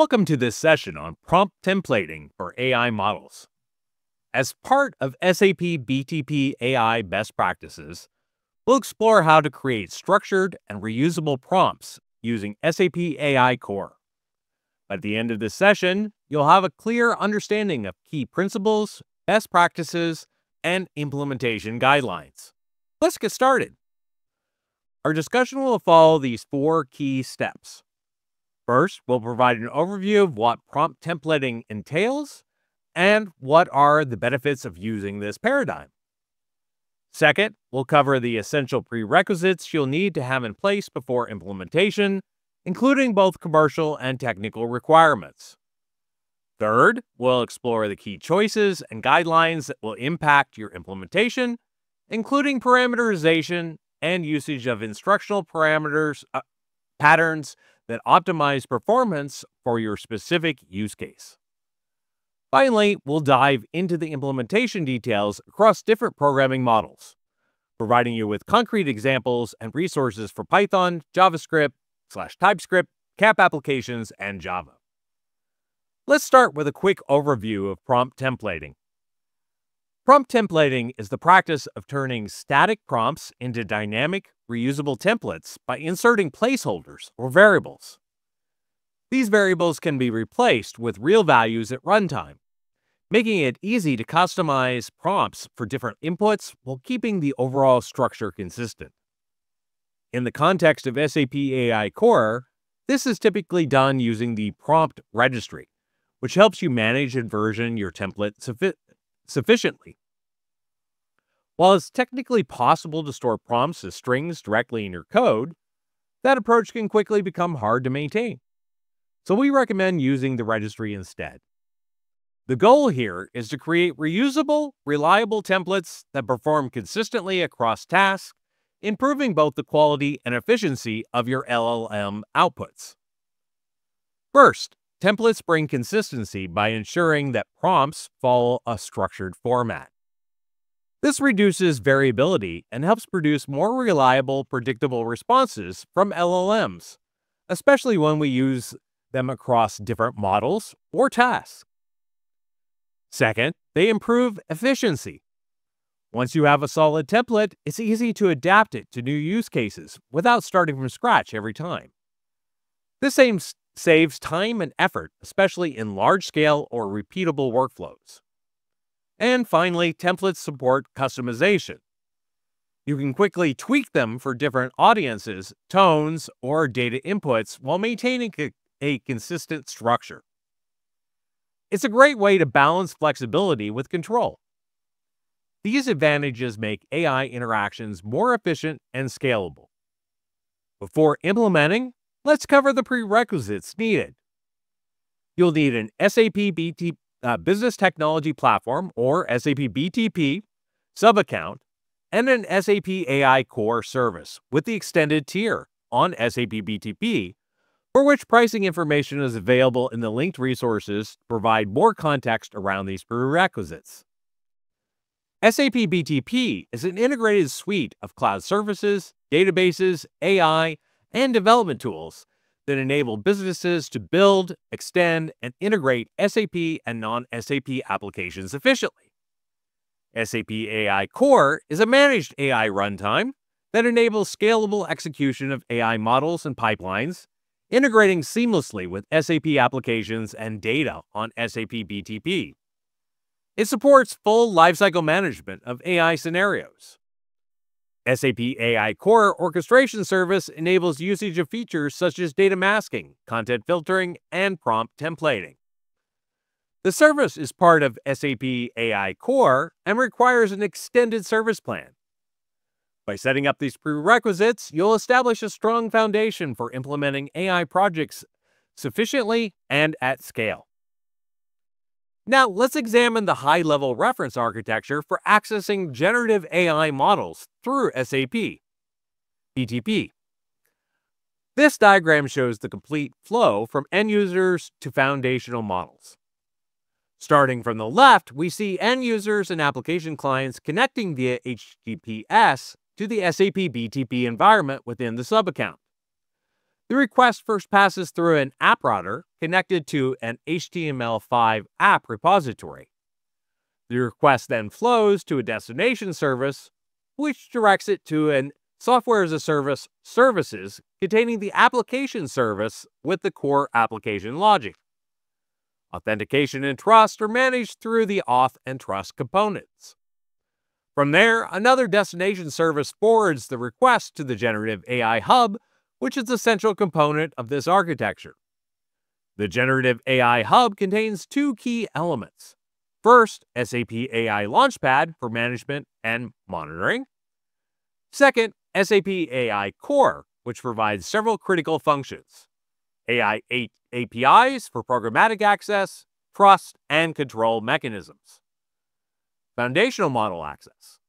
Welcome to this session on prompt templating for AI models. As part of SAP BTP AI best practices, we'll explore how to create structured and reusable prompts using SAP AI Core. By the end of this session, you'll have a clear understanding of key principles, best practices, and implementation guidelines. Let's get started. Our discussion will follow these four key steps. First, we'll provide an overview of what prompt templating entails and what are the benefits of using this paradigm. Second, we'll cover the essential prerequisites you'll need to have in place before implementation, including both commercial and technical requirements. Third, we'll explore the key choices and guidelines that will impact your implementation, including parameterization and usage of instructional parameters uh, patterns that optimize performance for your specific use case. Finally, we'll dive into the implementation details across different programming models, providing you with concrete examples and resources for Python, JavaScript, slash TypeScript, CAP applications, and Java. Let's start with a quick overview of prompt templating. Prompt templating is the practice of turning static prompts into dynamic, reusable templates by inserting placeholders or variables. These variables can be replaced with real values at runtime, making it easy to customize prompts for different inputs while keeping the overall structure consistent. In the context of SAP AI Core, this is typically done using the prompt registry, which helps you manage and version your template suffi sufficiently. While it's technically possible to store prompts as strings directly in your code, that approach can quickly become hard to maintain. So we recommend using the registry instead. The goal here is to create reusable, reliable templates that perform consistently across tasks, improving both the quality and efficiency of your LLM outputs. First, templates bring consistency by ensuring that prompts follow a structured format. This reduces variability and helps produce more reliable, predictable responses from LLMs, especially when we use them across different models or tasks. Second, they improve efficiency. Once you have a solid template, it's easy to adapt it to new use cases without starting from scratch every time. This saves time and effort, especially in large-scale or repeatable workflows. And finally, templates support customization. You can quickly tweak them for different audiences, tones, or data inputs while maintaining a consistent structure. It's a great way to balance flexibility with control. These advantages make AI interactions more efficient and scalable. Before implementing, let's cover the prerequisites needed. You'll need an SAP BT, uh, Business Technology Platform, or SAP BTP, subaccount, and an SAP AI Core service with the extended tier on SAP BTP, for which pricing information is available in the linked resources to provide more context around these prerequisites. SAP BTP is an integrated suite of cloud services, databases, AI, and development tools that enable businesses to build, extend, and integrate SAP and non-SAP applications efficiently. SAP AI Core is a managed AI runtime that enables scalable execution of AI models and pipelines, integrating seamlessly with SAP applications and data on SAP BTP. It supports full lifecycle management of AI scenarios. SAP AI Core Orchestration Service enables usage of features such as data masking, content filtering, and prompt templating. The service is part of SAP AI Core and requires an extended service plan. By setting up these prerequisites, you'll establish a strong foundation for implementing AI projects sufficiently and at scale. Now, let's examine the high-level reference architecture for accessing generative AI models through SAP BTP. This diagram shows the complete flow from end users to foundational models. Starting from the left, we see end users and application clients connecting via HTTPS to the SAP BTP environment within the subaccount. The request first passes through an app router connected to an HTML5 app repository. The request then flows to a destination service, which directs it to an software as a service services containing the application service with the core application logic. Authentication and trust are managed through the auth and trust components. From there, another destination service forwards the request to the Generative AI Hub, which is the central component of this architecture. The Generative AI Hub contains two key elements. First, SAP AI Launchpad for management and monitoring. Second, SAP AI Core, which provides several critical functions. AI APIs for programmatic access, trust, and control mechanisms. Foundational model access.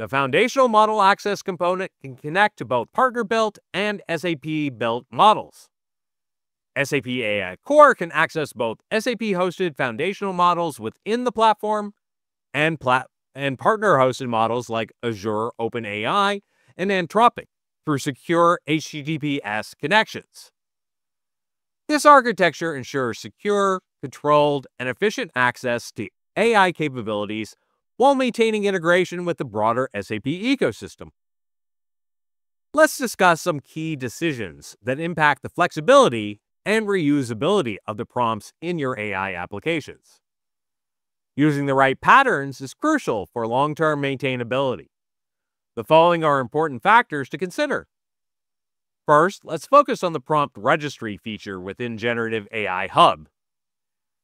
The foundational model access component can connect to both partner-built and SAP-built models. SAP AI Core can access both SAP-hosted foundational models within the platform and, plat and partner-hosted models like Azure OpenAI and Anthropic through secure HTTPS connections. This architecture ensures secure, controlled, and efficient access to AI capabilities while maintaining integration with the broader SAP ecosystem. Let's discuss some key decisions that impact the flexibility and reusability of the prompts in your AI applications. Using the right patterns is crucial for long-term maintainability. The following are important factors to consider. First, let's focus on the prompt registry feature within Generative AI Hub.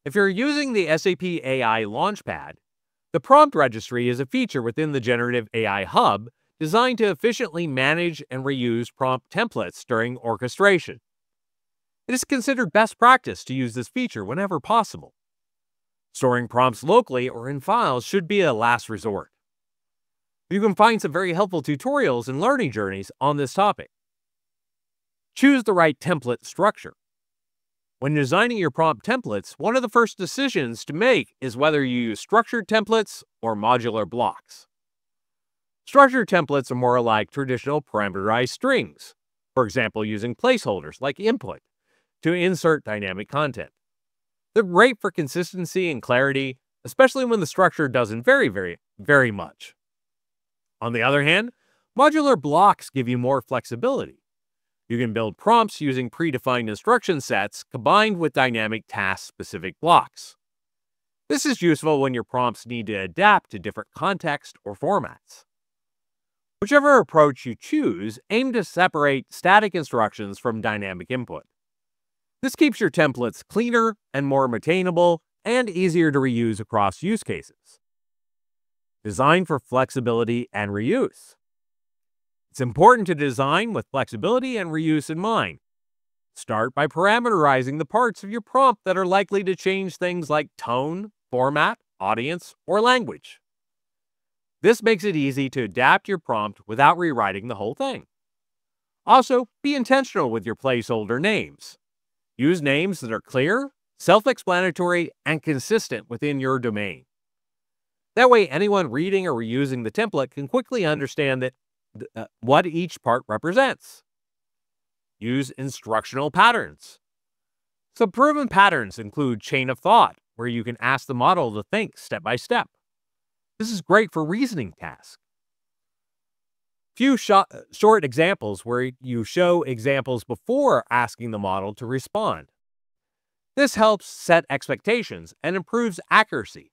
If you're using the SAP AI Launchpad, the prompt registry is a feature within the Generative AI Hub designed to efficiently manage and reuse prompt templates during orchestration. It is considered best practice to use this feature whenever possible. Storing prompts locally or in files should be a last resort. You can find some very helpful tutorials and learning journeys on this topic. Choose the right template structure. When designing your prompt templates, one of the first decisions to make is whether you use structured templates or modular blocks. Structured templates are more like traditional parameterized strings, for example, using placeholders like input to insert dynamic content. They're great for consistency and clarity, especially when the structure doesn't vary very, very much. On the other hand, modular blocks give you more flexibility. You can build prompts using predefined instruction sets combined with dynamic task-specific blocks. This is useful when your prompts need to adapt to different contexts or formats. Whichever approach you choose, aim to separate static instructions from dynamic input. This keeps your templates cleaner and more maintainable and easier to reuse across use cases. Design for flexibility and reuse. It's important to design with flexibility and reuse in mind. Start by parameterizing the parts of your prompt that are likely to change things like tone, format, audience, or language. This makes it easy to adapt your prompt without rewriting the whole thing. Also, be intentional with your placeholder names. Use names that are clear, self-explanatory, and consistent within your domain. That way, anyone reading or reusing the template can quickly understand that uh, what each part represents. Use instructional patterns. Some proven patterns include chain of thought, where you can ask the model to think step by step. This is great for reasoning tasks. Few sh shot examples where you show examples before asking the model to respond. This helps set expectations and improves accuracy.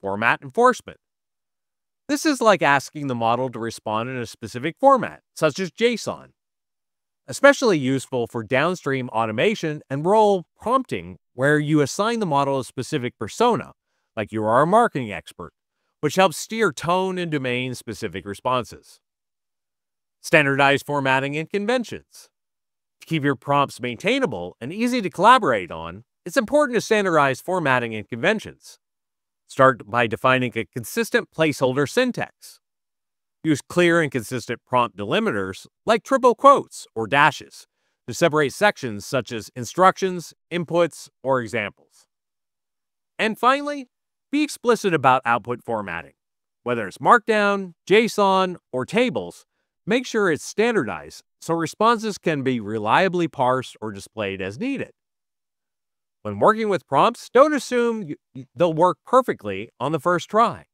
Format enforcement. This is like asking the model to respond in a specific format, such as JSON. Especially useful for downstream automation and role prompting, where you assign the model a specific persona, like you are a marketing expert, which helps steer tone and domain-specific responses. Standardized formatting and conventions. To keep your prompts maintainable and easy to collaborate on, it's important to standardize formatting and conventions. Start by defining a consistent placeholder syntax. Use clear and consistent prompt delimiters like triple quotes or dashes to separate sections such as instructions, inputs, or examples. And finally, be explicit about output formatting. Whether it's Markdown, JSON, or tables, make sure it's standardized so responses can be reliably parsed or displayed as needed. When working with prompts, don't assume they'll work perfectly on the first try.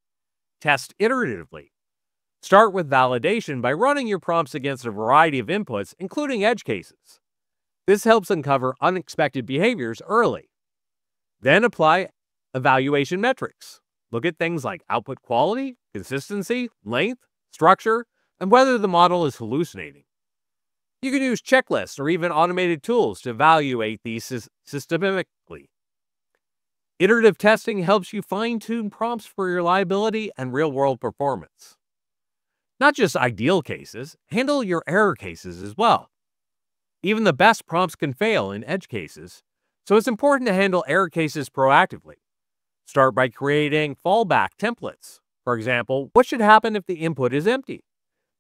Test iteratively. Start with validation by running your prompts against a variety of inputs, including edge cases. This helps uncover unexpected behaviors early. Then apply evaluation metrics. Look at things like output quality, consistency, length, structure, and whether the model is hallucinating. You can use checklists or even automated tools to evaluate these systematically. Iterative testing helps you fine tune prompts for reliability and real world performance. Not just ideal cases, handle your error cases as well. Even the best prompts can fail in edge cases, so it's important to handle error cases proactively. Start by creating fallback templates. For example, what should happen if the input is empty?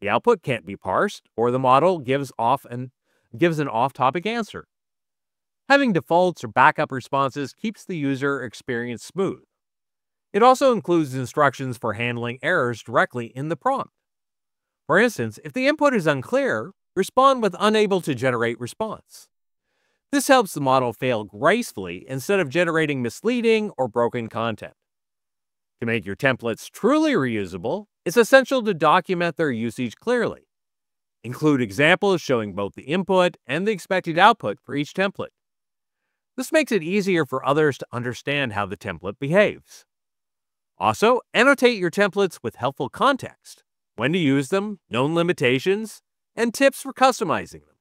The output can't be parsed, or the model gives off and gives an off-topic answer. Having defaults or backup responses keeps the user experience smooth. It also includes instructions for handling errors directly in the prompt. For instance, if the input is unclear, respond with unable to generate response. This helps the model fail gracefully instead of generating misleading or broken content. To make your templates truly reusable, it's essential to document their usage clearly. Include examples showing both the input and the expected output for each template. This makes it easier for others to understand how the template behaves. Also, annotate your templates with helpful context, when to use them, known limitations, and tips for customizing them.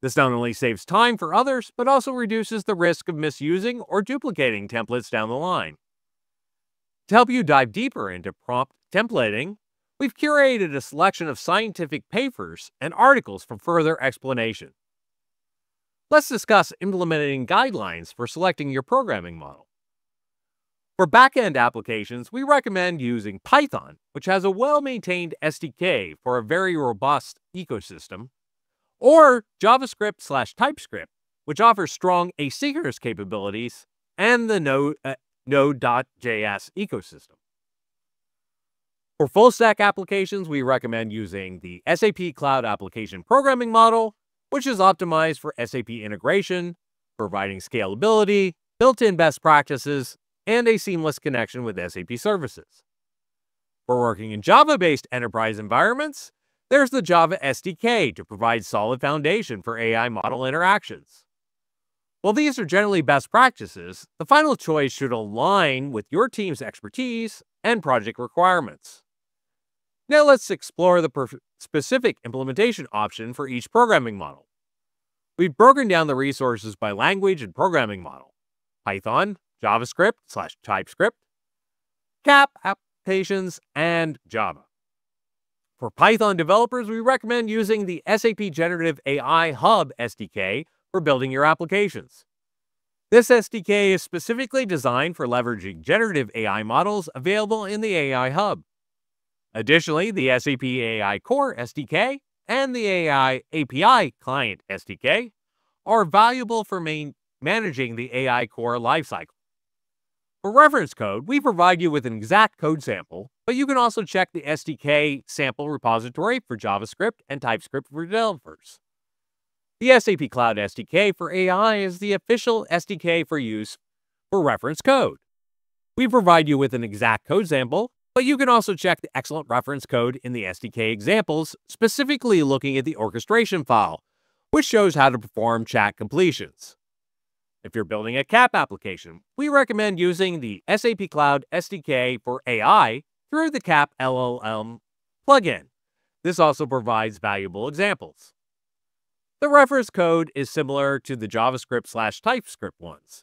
This not only saves time for others, but also reduces the risk of misusing or duplicating templates down the line. To help you dive deeper into prompt templating, we've curated a selection of scientific papers and articles for further explanation. Let's discuss implementing guidelines for selecting your programming model. For backend applications, we recommend using Python, which has a well-maintained SDK for a very robust ecosystem, or JavaScript slash TypeScript, which offers strong asynchronous capabilities and the Node, uh, Node.js ecosystem. For full stack applications, we recommend using the SAP Cloud Application Programming Model, which is optimized for SAP integration, providing scalability, built in best practices, and a seamless connection with SAP services. For working in Java based enterprise environments, there's the Java SDK to provide solid foundation for AI model interactions. While these are generally best practices, the final choice should align with your team's expertise and project requirements. Now let's explore the specific implementation option for each programming model. We've broken down the resources by language and programming model. Python, JavaScript slash TypeScript, CAP applications, and Java. For Python developers, we recommend using the SAP Generative AI Hub SDK for building your applications. This SDK is specifically designed for leveraging generative AI models available in the AI Hub. Additionally, the SAP AI Core SDK and the AI API Client SDK are valuable for managing the AI Core lifecycle. For reference code, we provide you with an exact code sample, but you can also check the SDK sample repository for JavaScript and TypeScript for developers. The SAP Cloud SDK for AI is the official SDK for use for reference code. We provide you with an exact code sample, but you can also check the excellent reference code in the SDK examples, specifically looking at the orchestration file, which shows how to perform chat completions. If you're building a CAP application, we recommend using the SAP Cloud SDK for AI through the CAP LLM plugin. This also provides valuable examples. The reference code is similar to the JavaScript slash TypeScript ones.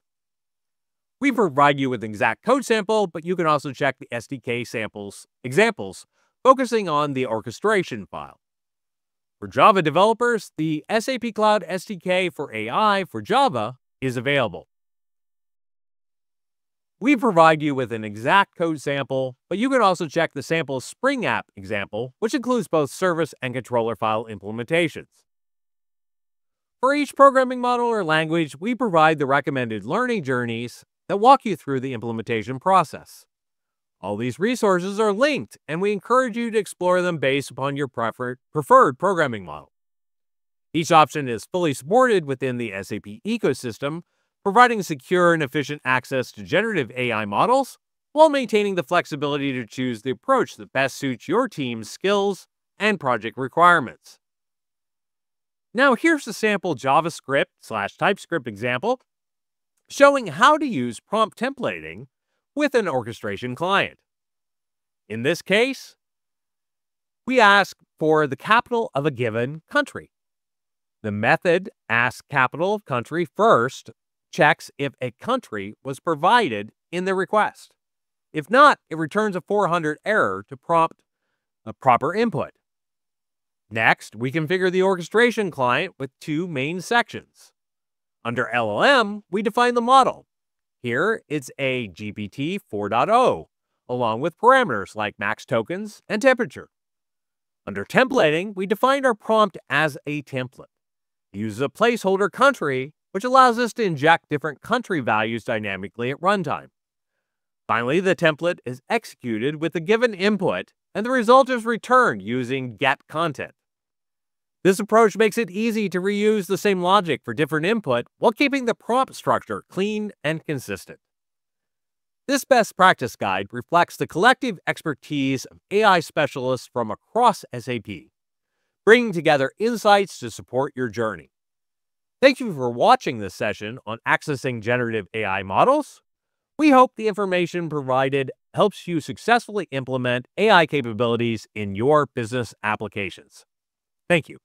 We provide you with an exact code sample, but you can also check the SDK samples examples, focusing on the orchestration file. For Java developers, the SAP Cloud SDK for AI for Java is available. We provide you with an exact code sample, but you can also check the sample Spring App example, which includes both service and controller file implementations. For each programming model or language, we provide the recommended learning journeys that walk you through the implementation process. All these resources are linked, and we encourage you to explore them based upon your preferred, programming model. Each option is fully supported within the SAP ecosystem, providing secure and efficient access to generative AI models while maintaining the flexibility to choose the approach that best suits your team's skills and project requirements. Now here's a sample JavaScript slash TypeScript example showing how to use prompt templating with an orchestration client. In this case, we ask for the capital of a given country. The method asks capital of country first, checks if a country was provided in the request. If not, it returns a 400 error to prompt a proper input. Next, we configure the orchestration client with two main sections. Under LLM, we define the model. Here, it's a GPT 4o, along with parameters like max tokens and temperature. Under templating, we define our prompt as a template. It uses a placeholder country, which allows us to inject different country values dynamically at runtime. Finally, the template is executed with the given input and the result is returned using get content. This approach makes it easy to reuse the same logic for different input while keeping the prompt structure clean and consistent. This best practice guide reflects the collective expertise of AI specialists from across SAP, bringing together insights to support your journey. Thank you for watching this session on accessing generative AI models. We hope the information provided helps you successfully implement AI capabilities in your business applications. Thank you.